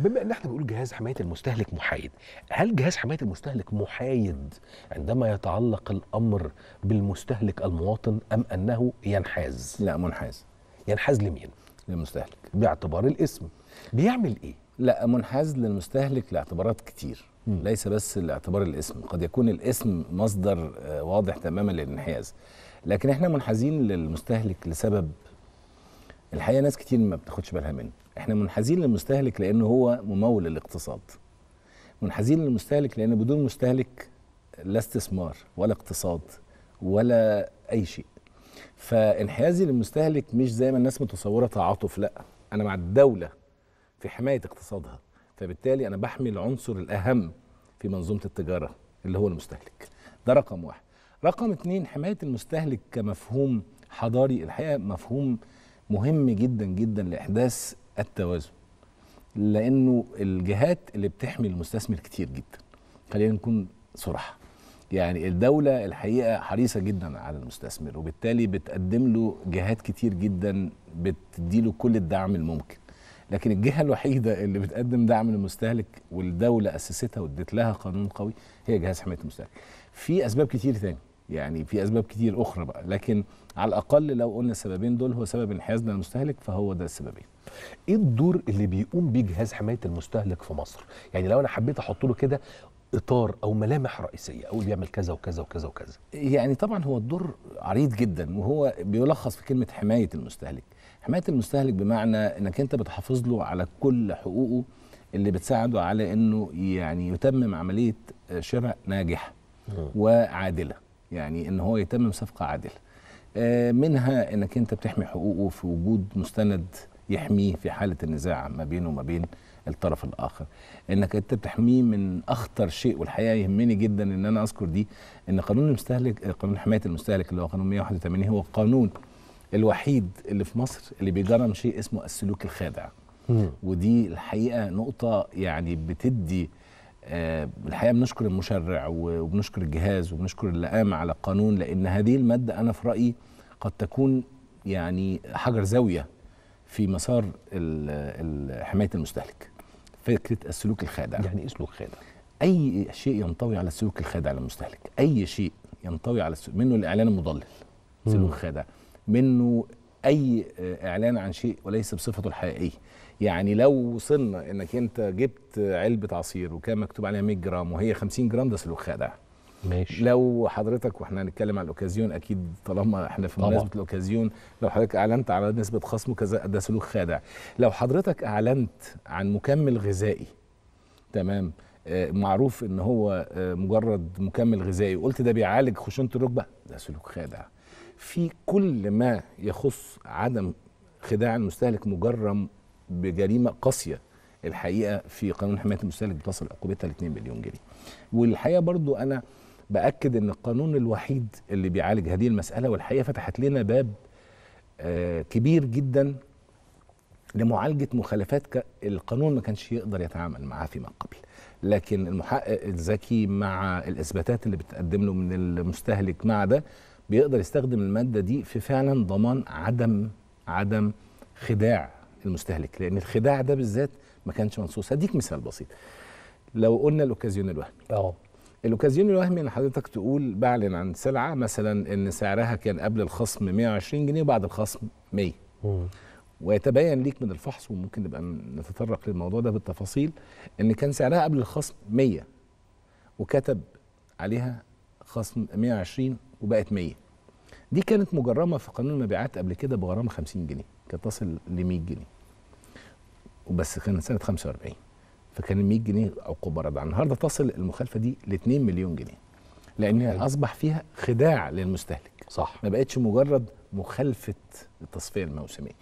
بما ان إحنا بنقول جهاز حماية المستهلك محايد هل جهاز حماية المستهلك محايد عندما يتعلق الأمر بالمستهلك المواطن أم أنه ينحاز؟ لا منحاز. ينحاز لمين؟ للمستهلك. باعتبار الاسم. بيعمل إيه؟ لا منحاز للمستهلك لاعتبارات كتير. مم. ليس بس لاعتبار الاسم قد يكون الاسم مصدر آه، واضح تماما للانحياز. لكن إحنا منحازين للمستهلك لسبب الحقيقة ناس كتير ما بتاخدش بالها منه. إحنا منحازين للمستهلك لأنه هو ممول الاقتصاد منحازين للمستهلك لأن بدون مستهلك لا استثمار ولا اقتصاد ولا أي شيء. فانحيازي للمستهلك مش زي ما الناس متصورة تعاطف لا. أنا مع الدولة في حماية اقتصادها. فبالتالي أنا بحمي العنصر الأهم في منظومة التجارة اللي هو المستهلك. ده رقم واحد. رقم اتنين حماية المستهلك كمفهوم حضاري. الحقيقة مفهوم مهم جدا جدا لإحداث التوازن لأنه الجهات اللي بتحمي المستثمر كتير جدا. خلينا نكون صراحة. يعني الدولة الحقيقة حريصة جدا على المستثمر وبالتالي بتقدم له جهات كتير جدا بتديله كل الدعم الممكن. لكن الجهة الوحيدة اللي بتقدم دعم للمستهلك والدولة أسستها وادت لها قانون قوي هي جهاز حماية المستهلك. في أسباب كتير تاني يعني في أسباب كتير أخرى بقى. لكن على الأقل لو قلنا السببين دول هو سبب انحيازنا للمستهلك فهو ده السببين. إيه الدور اللي بيقوم بيه جهاز حماية المستهلك في مصر؟ يعني لو أنا حبيت أحط له كده إطار أو ملامح رئيسية أو بيعمل كذا وكذا وكذا وكذا. يعني طبعا هو الدور عريض جدا وهو بيلخص في كلمة حماية المستهلك. حماية المستهلك بمعنى إنك أنت بتحافظ له على كل حقوقه اللي بتساعده على إنه يعني يتمم عملية شراء ناجحة وعادلة. يعني إن هو يتمم صفقه عادله آه، منها إنك أنت بتحمي حقوقه في وجود مستند يحميه في حالة النزاع ما بينه وما بين الطرف الآخر. إنك أنت بتحميه من أخطر شيء والحقيقة يهمني جدا إن أنا أذكر دي إن قانون المستهلك قانون حماية المستهلك اللي هو قانون 181 هو القانون الوحيد اللي في مصر اللي بيجرم شيء اسمه السلوك الخادع. ودي الحقيقة نقطة يعني بتدي الحقيقة بنشكر المشرع وبنشكر الجهاز وبنشكر اللي قام على القانون لأن هذه المادة أنا في رأيي قد تكون يعني حجر زاوية في مسار حماية المستهلك فكرة السلوك الخادع. يعني إيه سلوك خادع؟ أي شيء ينطوي على السلوك الخادع للمستهلك أي شيء ينطوي على السلوك منه الإعلان المضلل سلوك خادع منه أي إعلان عن شيء وليس بصفته الحقيقية. يعني لو وصلنا إنك أنت جبت علبة عصير وكان مكتوب عليها 100 جرام وهي 50 جرام ده سلوك خادع. ماشي. لو حضرتك وإحنا هنتكلم عن الأوكازيون أكيد طالما إحنا في طبعاً. مناسبة الأوكازيون لو حضرتك أعلنت على نسبة خصم كذا ده سلوك خادع. لو حضرتك أعلنت عن مكمل غذائي تمام آه، معروف إن هو آه، مجرد مكمل غذائي وقلت ده بيعالج خشونة الركبة ده سلوك خادع. في كل ما يخص عدم خداع المستهلك مجرم بجريمة قاسية. الحقيقة في قانون حماية المستهلك بتصل عقوبتها ل 2 مليون جنيه. والحقيقة برضو أنا بأكد إن القانون الوحيد اللي بيعالج هذه المسألة والحقيقة فتحت لنا باب آه، كبير جدا لمعالجة مخالفات القانون ما كانش يقدر يتعامل معها فيما قبل. لكن المحقق الذكي مع الإثباتات اللي بتقدم له من المستهلك مع ده بيقدر يستخدم المادة دي في فعلا ضمان عدم عدم خداع المستهلك لأن الخداع ده بالذات ما كانش منصوص. هديك مثال بسيط. لو قلنا الأوكازيون الوهمي. آه الأوكازيون الوهمي إن حضرتك تقول بعلن عن سلعة مثلا إن سعرها كان قبل الخصم 120 جنيه وبعد الخصم 100 ويتبين ليك من الفحص وممكن نبقى نتطرق للموضوع ده بالتفاصيل إن كان سعرها قبل الخصم 100 وكتب عليها خصم 120 وبقت 100 دي كانت مجرمة في قانون المبيعات قبل كده بغرامة 50 جنيه كانت تصل ل 100 جنيه. وبس كانت سنة 45 فكان ال 100 جنيه عقوبه رادعه النهارده تصل المخالفة دي ل 2 مليون جنيه. لأن أصبح فيها خداع للمستهلك. صح. ما بقتش مجرد مخالفة التصفيه الموسمية.